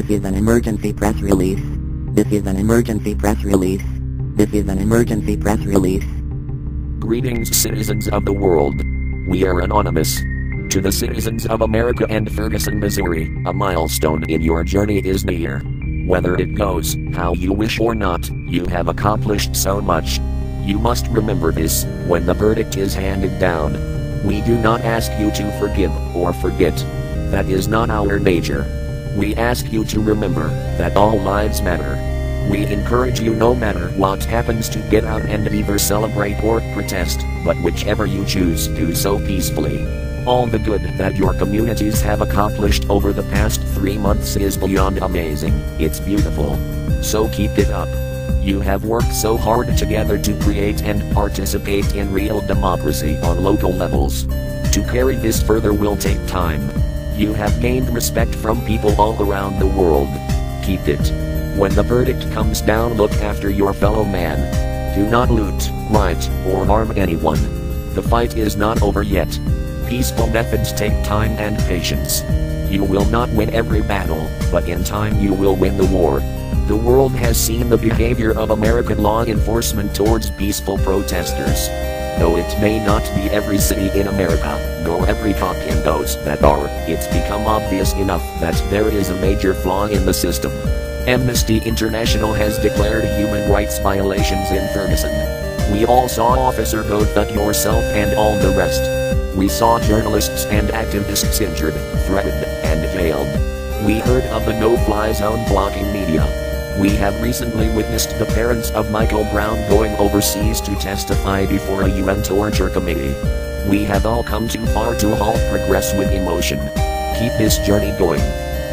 This is an emergency press release. This is an emergency press release. This is an emergency press release. Greetings, citizens of the world. We are anonymous. To the citizens of America and Ferguson, Missouri, a milestone in your journey is near. Whether it goes how you wish or not, you have accomplished so much. You must remember this when the verdict is handed down. We do not ask you to forgive or forget. That is not our nature. We ask you to remember that all lives matter. We encourage you no matter what happens to get out and either celebrate or protest, but whichever you choose, do so peacefully. All the good that your communities have accomplished over the past three months is beyond amazing, it's beautiful. So keep it up. You have worked so hard together to create and participate in real democracy on local levels. To carry this further will take time. You have gained respect from people all around the world. Keep it. When the verdict comes down, look after your fellow man. Do not loot, riot, or harm anyone. The fight is not over yet. Peaceful methods take time and patience. You will not win every battle, but in time you will win the war. The world has seen the behavior of American law enforcement towards peaceful protesters. Though it may not be every city in America, nor every cop in those that are, it's become obvious enough that there is a major flaw in the system. Amnesty International has declared human rights violations in Ferguson. We all saw Officer Go Thug yourself and all the rest. We saw journalists and activists injured, threatened, and jailed. We heard of the no-fly zone blocking media. We have recently witnessed the parents of Michael Brown going overseas to testify before a UN torture committee. We have all come too far to halt progress with emotion. Keep this journey going.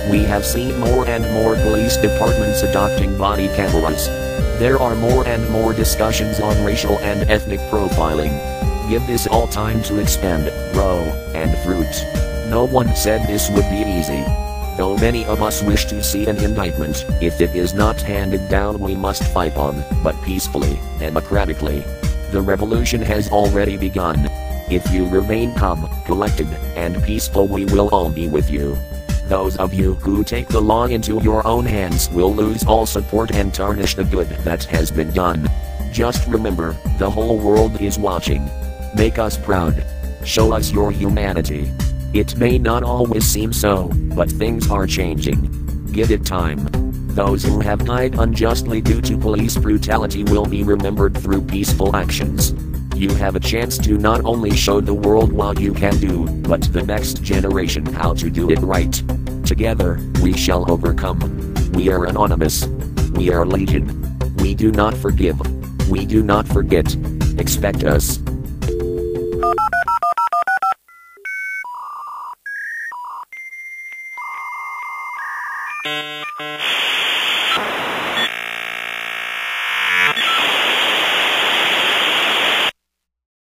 We have seen more and more police departments adopting body cameras. There are more and more discussions on racial and ethnic profiling. Give this all time to expand, grow, and fruit. No one said this would be easy. Though many of us wish to see an indictment, if it is not handed down, we must fight on, but peacefully, democratically. The revolution has already begun. If you remain calm, collected, and peaceful, we will all be with you. Those of you who take the law into your own hands will lose all support and tarnish the good that has been done. Just remember, the whole world is watching. Make us proud. Show us your humanity. It may not always seem so, but things are changing. Give it time. Those who have died unjustly due to police brutality will be remembered through peaceful actions. You have a chance to not only show the world what you can do, but the next generation how to do it right. Together, we shall overcome. We are anonymous. We are legion. We do not forgive. We do not forget. Expect us.